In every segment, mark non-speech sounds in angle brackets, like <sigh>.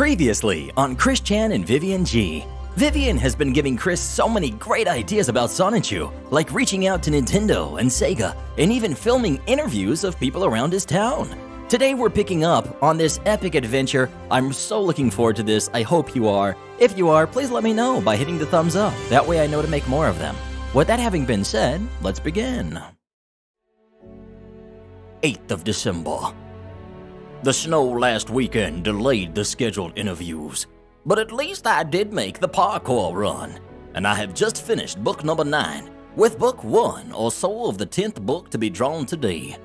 Previously on Chris Chan and Vivian G. Vivian has been giving Chris so many great ideas about Sonichu, like reaching out to Nintendo and Sega, and even filming interviews of people around his town. Today we're picking up on this epic adventure. I'm so looking forward to this. I hope you are. If you are, please let me know by hitting the thumbs up. That way I know to make more of them. With that having been said, let's begin. 8th of December. The snow last weekend delayed the scheduled interviews, but at least I did make the parkour run, and I have just finished book number 9, with book 1 or so of the 10th book to be drawn today.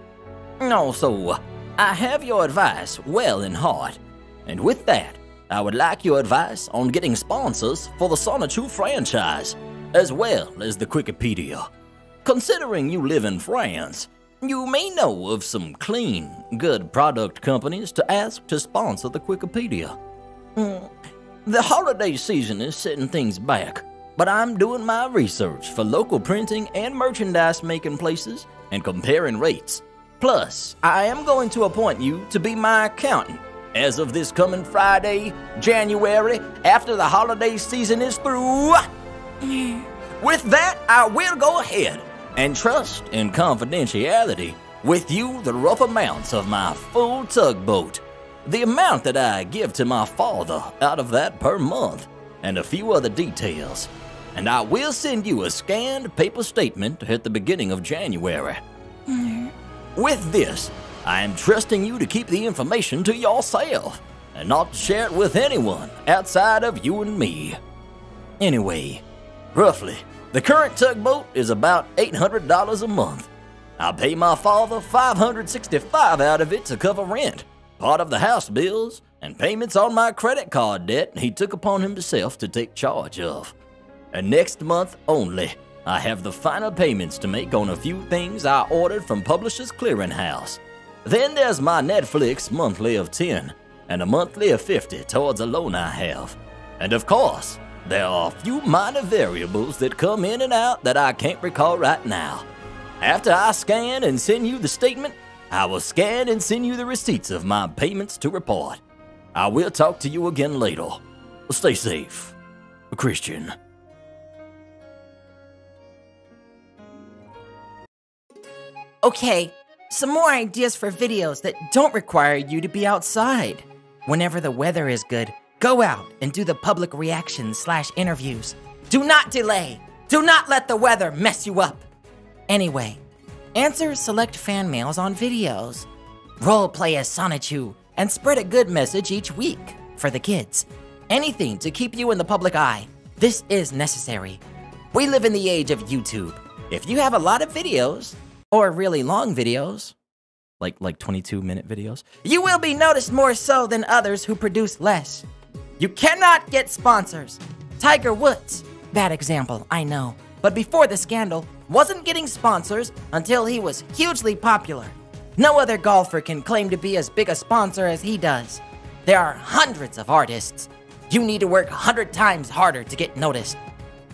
Also, I have your advice well in heart, and with that, I would like your advice on getting sponsors for the Sonichu franchise, as well as the Wikipedia. Considering you live in France, you may know of some clean, good product companies to ask to sponsor the Wikipedia. Mm, The holiday season is setting things back, but I'm doing my research for local printing and merchandise making places and comparing rates. Plus, I am going to appoint you to be my accountant as of this coming Friday, January, after the holiday season is through. <laughs> With that, I will go ahead and trust in confidentiality with you the rough amounts of my full tugboat, the amount that I give to my father out of that per month, and a few other details. And I will send you a scanned paper statement at the beginning of January. With this, I am trusting you to keep the information to yourself and not share it with anyone outside of you and me. Anyway, roughly, the current tugboat is about $800 a month. I pay my father 565 out of it to cover rent, part of the house bills, and payments on my credit card debt he took upon himself to take charge of. And next month only, I have the final payments to make on a few things I ordered from Publishers Clearinghouse. Then there's my Netflix monthly of 10 and a monthly of 50 towards a loan I have. And of course, there are a few minor variables that come in and out that I can't recall right now. After I scan and send you the statement, I will scan and send you the receipts of my payments to report. I will talk to you again later. Stay safe. Christian. Okay, some more ideas for videos that don't require you to be outside. Whenever the weather is good, go out and do the public reactions slash interviews. Do not delay. Do not let the weather mess you up. Anyway, answer select fan mails on videos. Role play as Sonichu and spread a good message each week for the kids. Anything to keep you in the public eye. This is necessary. We live in the age of YouTube. If you have a lot of videos, or really long videos, Like like 22 minute videos? you will be noticed more so than others who produce less. You cannot get sponsors. Tiger Woods, bad example, I know, but before the scandal, wasn't getting sponsors until he was hugely popular. No other golfer can claim to be as big a sponsor as he does. There are hundreds of artists. You need to work 100 times harder to get noticed.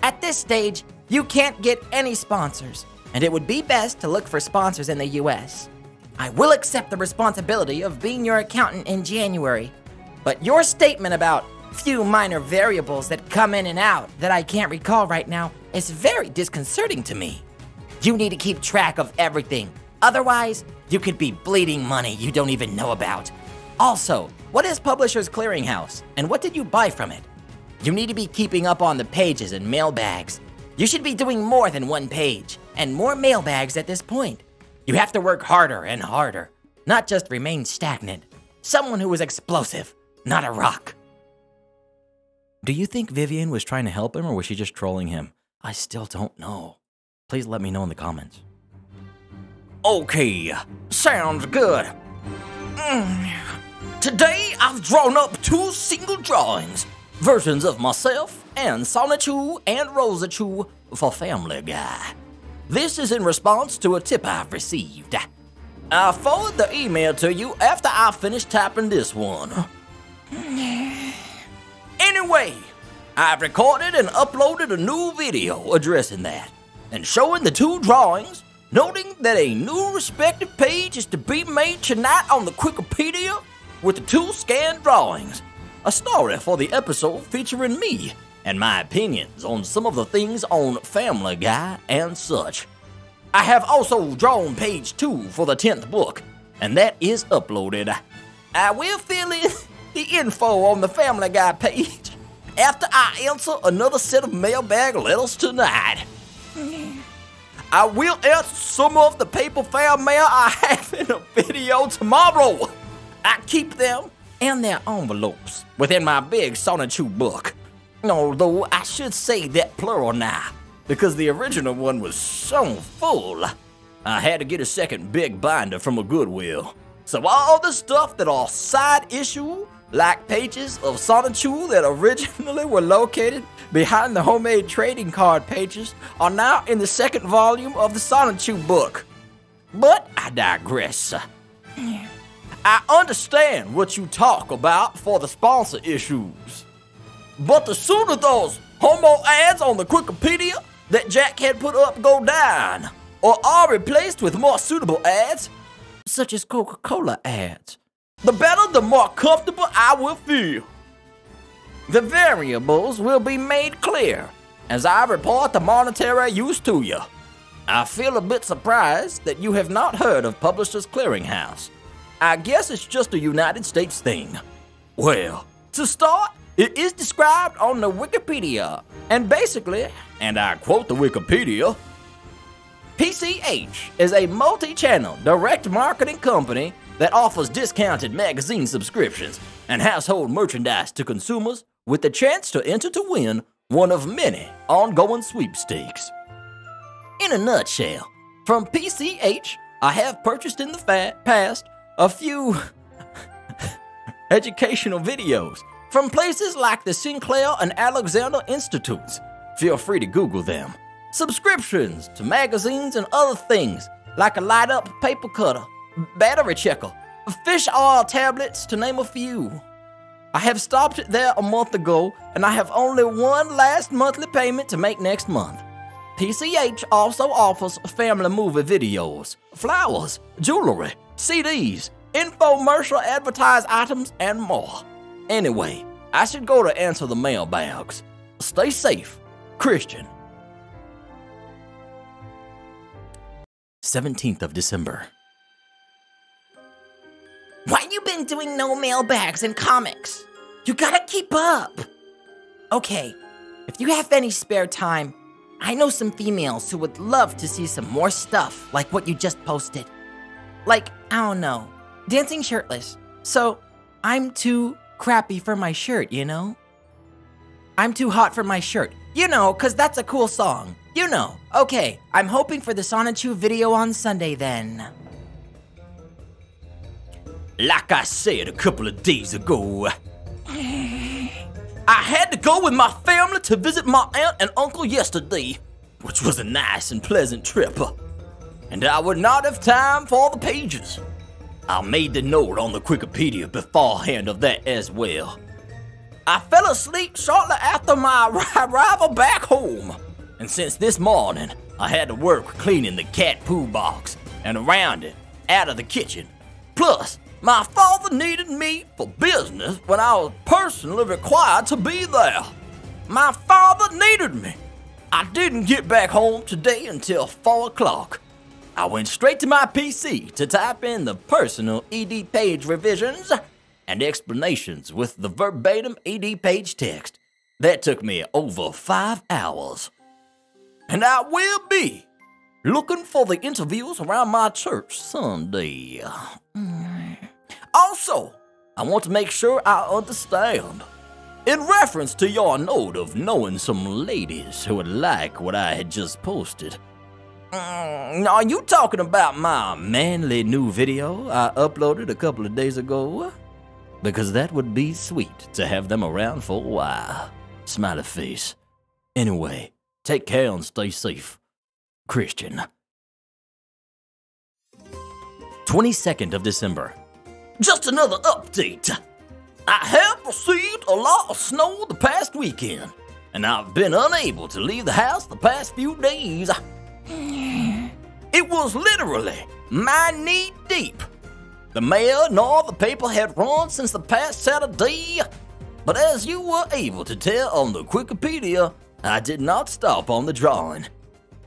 At this stage, you can't get any sponsors, and it would be best to look for sponsors in the US. I will accept the responsibility of being your accountant in January, but your statement about few minor variables that come in and out that I can't recall right now is very disconcerting to me. You need to keep track of everything. Otherwise, you could be bleeding money you don't even know about. Also, what is Publishers Clearinghouse and what did you buy from it? You need to be keeping up on the pages and mailbags. You should be doing more than one page and more mailbags at this point. You have to work harder and harder, not just remain stagnant. Someone who is explosive, not a rock. Do you think Vivian was trying to help him or was she just trolling him? I still don't know. Please let me know in the comments. Okay, sounds good. Mm. Today I've drawn up two single drawings, versions of myself and Sonichu and Rosachu for Family Guy. This is in response to a tip I've received. I'll forward the email to you after I finish typing this one. Anyway, I've recorded and uploaded a new video addressing that and showing the two drawings, noting that a new respective page is to be made tonight on the Wikipedia with the two scanned drawings. a story for the episode featuring me and my opinions on some of the things on Family Guy and such. I have also drawn page 2 for the 10th book, and that is uploaded. I will fill in the info on the Family Guy page after I answer another set of mailbag letters tonight. I will answer some of the paper fan mail I have in a video tomorrow. I keep them and their envelopes within my big Sonichu book. Although I should say that plural now, because the original one was so full. I had to get a second big binder from a Goodwill. So all the stuff that are side issue, like pages of Sonichu that originally were located behind the homemade trading card pages, are now in the second volume of the Sonichu book. But I digress. I understand what you talk about for the sponsor issues. But the sooner those homo ads on the Wikipedia that Jack had put up go down, or are replaced with more suitable ads, such as Coca Cola ads, the better, the more comfortable I will feel. The variables will be made clear as I report the monetary use to you. I feel a bit surprised that you have not heard of Publishers Clearinghouse. I guess it's just a United States thing. Well, to start, it is described on the Wikipedia, and basically, and I quote the Wikipedia, PCH is a multi channel direct marketing company that offers discounted magazine subscriptions and household merchandise to consumers with the chance to enter to win one of many ongoing sweepstakes. In a nutshell, from PCH, I have purchased in the past a few <laughs> educational videos from places like the Sinclair and Alexander Institutes. Feel free to Google them. Subscriptions to magazines and other things like a light up paper cutter, battery checker, fish oil tablets, to name a few. I have stopped there a month ago, and I have only one last monthly payment to make next month. PCH also offers family movie videos, flowers, jewelry, CDs, infomercial advertised items, and more. Anyway, I should go to answer the mailbags. Stay safe, Christian. 17th of December. Why you been doing no mailbags and comics? You gotta keep up. Okay, if you have any spare time, I know some females who would love to see some more stuff like what you just posted. Like, I don't know, dancing shirtless. So, I'm too crappy for my shirt, you know? I'm too hot for my shirt. You know, cause that's a cool song. You know. Okay, I'm hoping for the Sonichu video on Sunday then. Like I said a couple of days ago, I had to go with my family to visit my aunt and uncle yesterday, which was a nice and pleasant trip. And I would not have time for the pages. I made the note on the Wikipedia beforehand of that as well. I fell asleep shortly after my <laughs> arrival back home, and since this morning, I had to work cleaning the cat poo box and around it, out of the kitchen. Plus, my father needed me for business when I was personally required to be there. My father needed me. I didn't get back home today until 4 o'clock. I went straight to my PC to type in the personal ED page revisions and explanations with the verbatim ED page text. That took me over five hours. And I will be looking for the interviews around my church Sunday. Mm. Also, I want to make sure I understand. In reference to your note of knowing some ladies who would like what I had just posted, mm, are you talking about my manly new video I uploaded a couple of days ago? Because that would be sweet to have them around for a while. Smiley face. Anyway, take care and stay safe. Christian. 22nd of December. Just another update. I have received a lot of snow the past weekend, and I've been unable to leave the house the past few days. <sighs> It was literally my knee deep. The mail nor the paper had run since the past Saturday, But as you were able to tell on the Wikipedia, I did not stop on the drawing.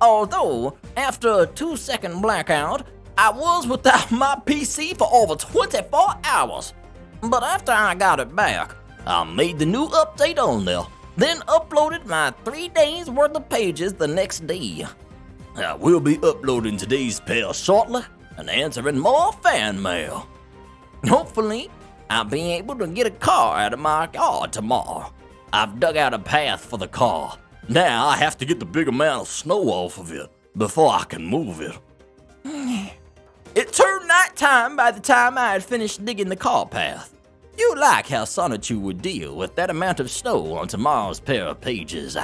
Although, after a two second blackout, I was without my PC for over 24 hours. But after I got it back, I made the new update on there, then uploaded my three days worth of pages the next day. I will be uploading today's pair shortly and answering more fan mail. Hopefully, I'll be able to get a car out of my yard tomorrow. I've dug out a path for the car. Now I have to get the big amount of snow off of it before I can move it. It turned night time by the time I had finished digging the car path. You like how Sonichu would deal with that amount of snow on tomorrow's pair of pages.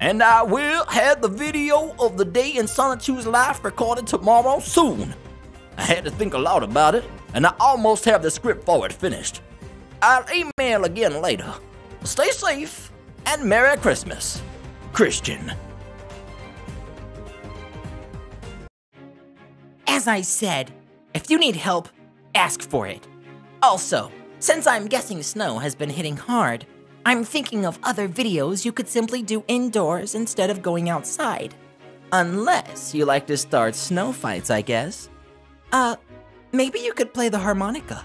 And I will have the video of the day in Sonichu's life recorded tomorrow soon. I had to think a lot about it, and I almost have the script for it finished. I'll email again later. Stay safe, and Merry Christmas. Christian. As I said, if you need help, ask for it. Also, since I'm guessing snow has been hitting hard, I'm thinking of other videos you could simply do indoors instead of going outside. Unless you like to start snow fights, I guess. Uh, maybe you could play the harmonica.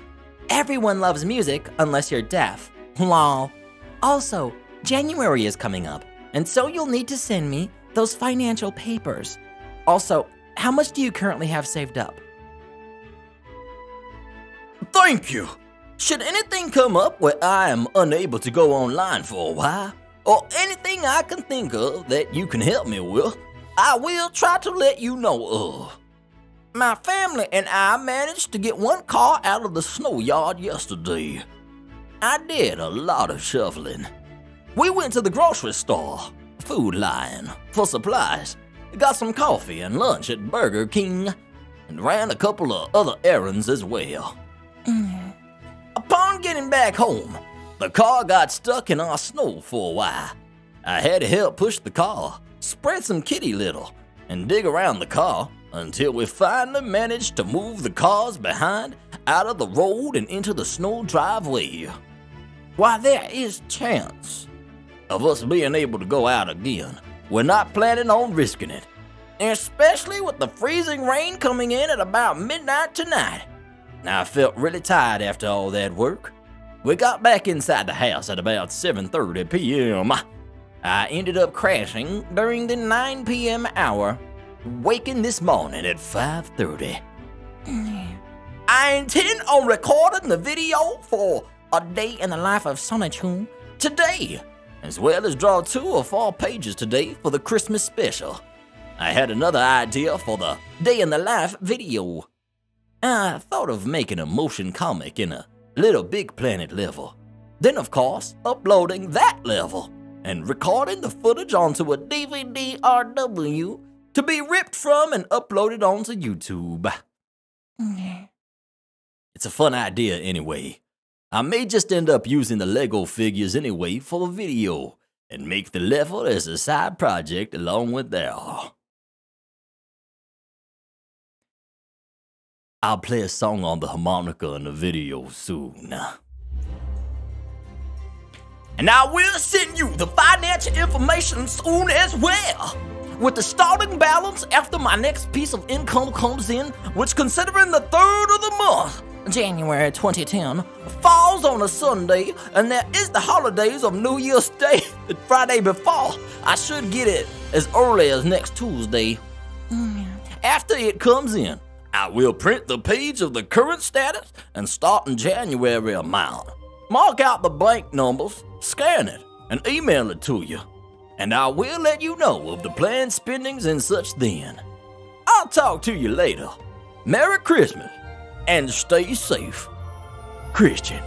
Everyone loves music unless you're deaf. Lol. Also, January is coming up, and so you'll need to send me those financial papers. Also, how much do you currently have saved up? Thank you. Should anything come up where I am unable to go online for a while, or anything I can think of that you can help me with, I will try to let you know of. My family and I managed to get one car out of the snow yard yesterday. I did a lot of shuffling. We went to the grocery store, Food Lion, for supplies, got some coffee and lunch at Burger King, and ran a couple of other errands as well. Mm. Upon getting back home, the car got stuck in our snow for a while. I had to help push the car, spread some kitty litter, and dig around the car until we finally managed to move the cars behind out of the road and into the snow driveway. Why, there is chance of us being able to go out again. We're not planning on risking it, especially with the freezing rain coming in at about midnight tonight. Now, I felt really tired after all that work. We got back inside the house at about 7:30 p.m. I ended up crashing during the 9 p.m. hour, waking this morning at 5:30. I intend on recording the video for a day in the life of Sonichu today, as well as draw two or four pages today for the Christmas special. I had another idea for the day in the life video. I thought of making a motion comic in a Little Big Planet level. Then, of course, uploading that level and recording the footage onto a DVD RW to be ripped from and uploaded onto YouTube. <sighs> It's a fun idea anyway. I may just end up using the Lego figures anyway for the video and make the level as a side project along with that. I'll play a song on the harmonica in the video soon. And I will send you the financial information soon as well. With the starting balance after my next piece of income comes in, which considering the third of the month, January 2010, falls on a Sunday, and there is the holidays of New Year's Day, the <laughs> Friday before, I should get it as early as next Tuesday. Mm. After it comes in, I will print the page of the current status and starting January amount. Mark out the blank numbers, scan it, and email it to you. And I will let you know of the planned spendings and such then. I'll talk to you later. Merry Christmas and stay safe. Christian.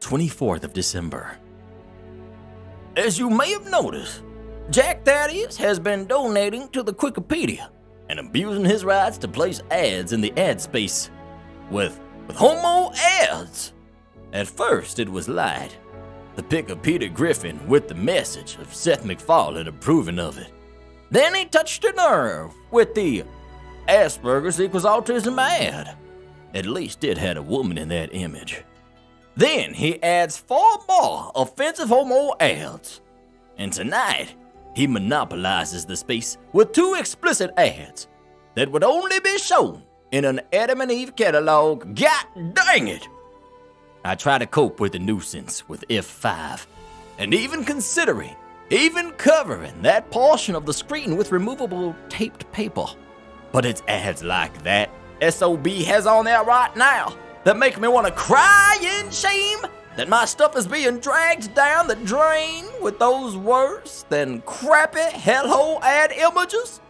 Twenty-fourth of December. As you may have noticed, Jack Thaddeus has been donating to the Wikipedia and abusing his rights to place ads in the ad space with, with homo ads. At first, it was light. The pic of Peter Griffin with the message of Seth MacFarlane approving of it. Then he touched a nerve with the Asperger's equals autism ad. At least it had a woman in that image. Then he adds four more offensive homo ads. And tonight, he monopolizes the space with two explicit ads that would only be shown in an Adam and Eve catalog. God dang it! I try to cope with the nuisance with F5, and even considering, even covering that portion of the screen with removable taped paper. But it's ads like that SOB has on there right now that make me want to cry in shame that my stuff is being dragged down the drain with those worse than crappy hellhole ad images?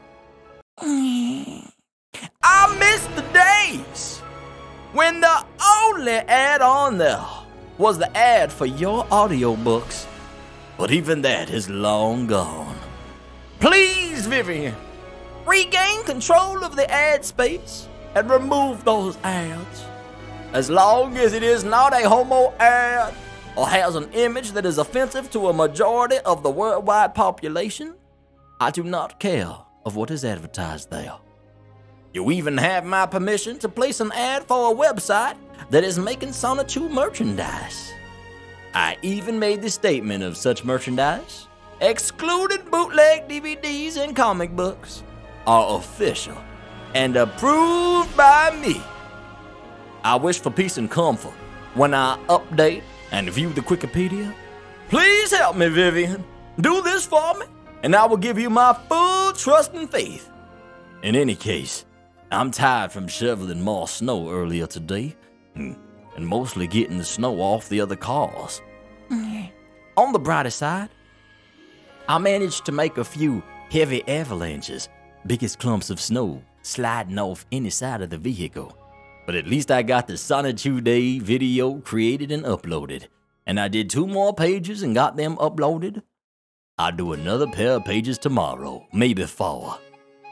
I miss the days when the only ad on there was the ad for your audiobooks. But even that is long gone. Please, Vivian, regain control of the ad space and remove those ads. As long as it is not a homo ad or has an image that is offensive to a majority of the worldwide population, I do not care of what is advertised there. You even have my permission to place an ad for a website that is making Sonichu merchandise. I even made the statement of such merchandise, excluding bootleg DVDs and comic books, are official and approved by me. I wish for peace and comfort when I update and view the Wikipedia. Please help me, Vivian. Do this for me, and I will give you my full trust and faith. In any case, I'm tired from shoveling more snow earlier today, and, and mostly getting the snow off the other cars. Mm-hmm. On the brighter side, I managed to make a few heavy avalanches, biggest clumps of snow sliding off any side of the vehicle. But at least I got the Sonichu Day video created and uploaded. And I did two more pages and got them uploaded. I'll do another pair of pages tomorrow, maybe four.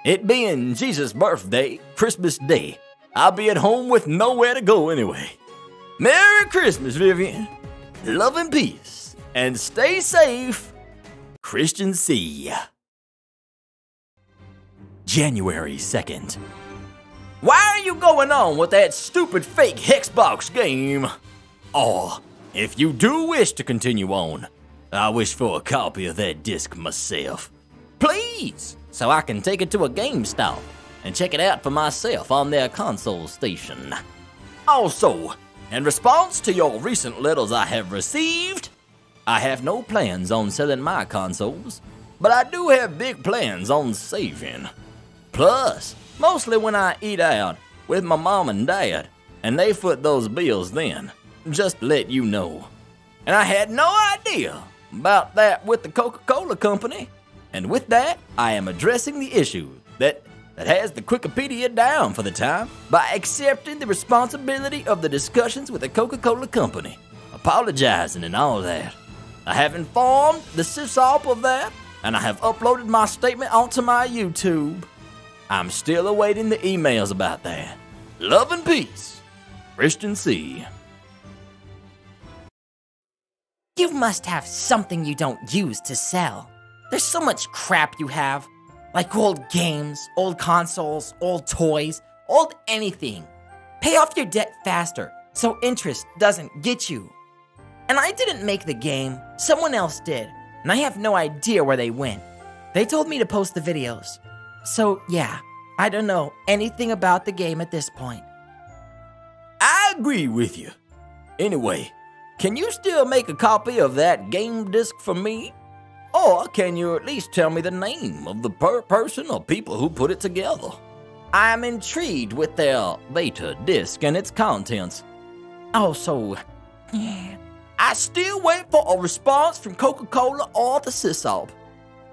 It being Jesus' birthday, Christmas Day, I'll be at home with nowhere to go anyway. Merry Christmas, Vivian. Love and peace. And stay safe. Christian C. January 2nd. Why are you going on with that stupid fake Hexbox game? Or, if you do wish to continue on, I wish for a copy of that disc myself. Please, so I can take it to a GameStop and check it out for myself on their console station. Also, in response to your recent letters I have received, I have no plans on selling my consoles, but I do have big plans on saving. Plus, mostly when I eat out with my mom and dad, and they foot those bills then, just let you know. And I had no idea about that with the Coca Cola Company. And with that, I am addressing the issue that, that has the Wikipedia down for the time by accepting the responsibility of the discussions with the Coca Cola Company, apologizing and all that. I have informed the SysOp of that, and I have uploaded my statement onto my YouTube. I'm still awaiting the emails about that. Love and peace. Christian C. You must have something you don't use to sell. There's so much crap you have. Like old games, old consoles, old toys, old anything. Pay off your debt faster so interest doesn't get you. And I didn't make the game, someone else did, and I have no idea where they went. They told me to post the videos. So, yeah, I don't know anything about the game at this point. I agree with you. Anyway, can you still make a copy of that game disc for me? Or can you at least tell me the name of the per person or people who put it together? I am intrigued with their beta disc and its contents. Oh, also, I still wait for a response from Coca Cola or the SysOp.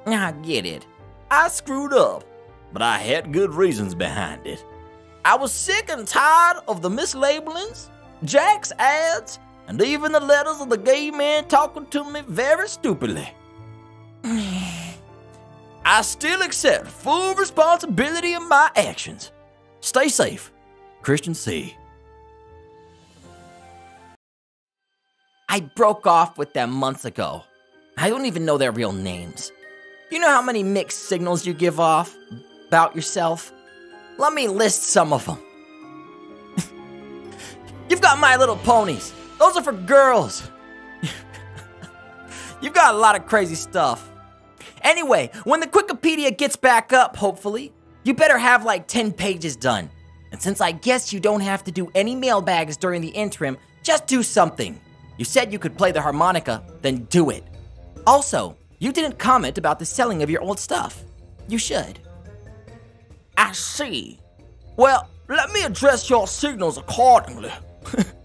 I get it. I screwed up, but I had good reasons behind it. I was sick and tired of the mislabelings, Jack's ads, and even the letters of the gay man talking to me very stupidly. <sighs> I still accept full responsibility of my actions. Stay safe. Christian C. I broke off with them months ago. I don't even know their real names. You know how many mixed signals you give off about yourself? Let me list some of them. <laughs> You've got My Little Ponies. Those are for girls. <laughs> You've got a lot of crazy stuff. Anyway, when the Wikipedia gets back up, hopefully, you better have like 10 pages done. And since I guess you don't have to do any mailbags during the interim, just do something. You said you could play the harmonica, then do it. Also, you didn't comment about the selling of your old stuff. You should. I see. Well, let me address your signals accordingly.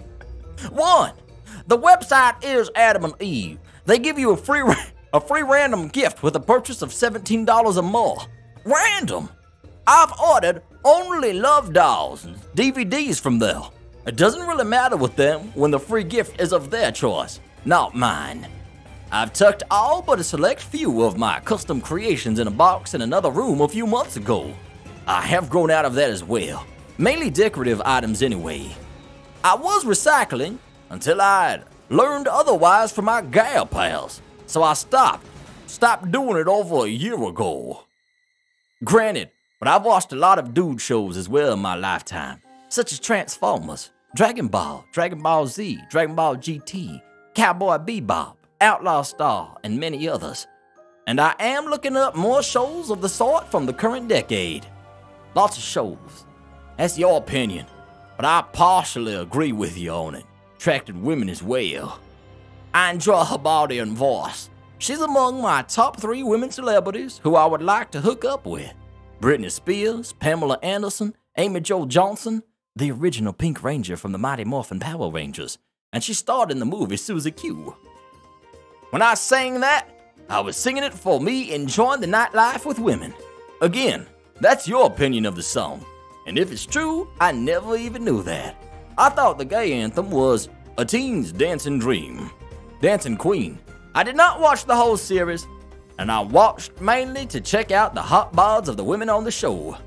<laughs> One, the website is Adam and Eve. They give you a free <laughs> a free random gift with a purchase of $17 or more. Random. I've ordered only love dolls and DVDs from there. It doesn't really matter with them when the free gift is of their choice, not mine. I've tucked all but a select few of my custom creations in a box in another room a few months ago. I have grown out of that as well, mainly decorative items anyway. I was recycling until I'd learned otherwise from my gal pals, so I stopped. Stopped doing it over a year ago. Granted, but I've watched a lot of dude shows as well in my lifetime, such as Transformers, Dragon Ball, Dragon Ball Z, Dragon Ball GT, Cowboy Bebop, Outlaw Star, and many others. And I am looking up more shows of the sort from the current decade. Lots of shows. That's your opinion, but I partially agree with you on it. Attracted women as well. I enjoy her body and voice. She's among my top three women celebrities who I would like to hook up with. Britney Spears, Pamela Anderson, Amy Jo Johnson, the original Pink Ranger from the Mighty Morphin Power Rangers, and she starred in the movie Susie Q. When I sang that, I was singing it for me enjoying the nightlife with women. Again, that's your opinion of the song. And if it's true, I never even knew that. I thought the gay anthem was A Teen's Dancing Dream. Dancing Queen. I did not watch the whole series, and I watched mainly to check out the hot bods of the women on the show.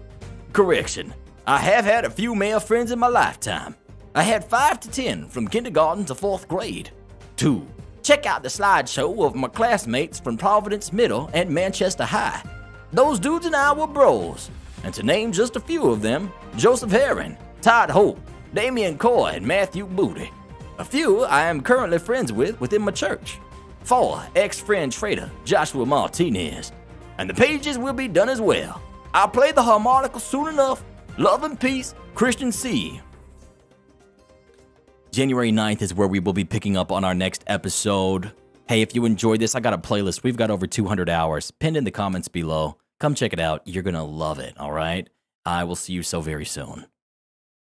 Correction, I have had a few male friends in my lifetime. I had 5 to 10 from kindergarten to 4th grade. 2. Check out the slideshow of my classmates from Providence Middle and Manchester High. Those dudes and I were bros. And to name just a few of them, Joseph Herring, Todd Hope, Damian Coy, and Matthew Booty. A few I am currently friends with within my church. Four, ex-friend trader Joshua Martinez. And the pages will be done as well. I'll play the harmonica soon enough. Love and peace, Christian C. January 9th is where we will be picking up on our next episode. Hey, if you enjoyed this, I got a playlist. We've got over 200 hours pinned in the comments below. Come check it out. You're going to love it, all right? I will see you so very soon.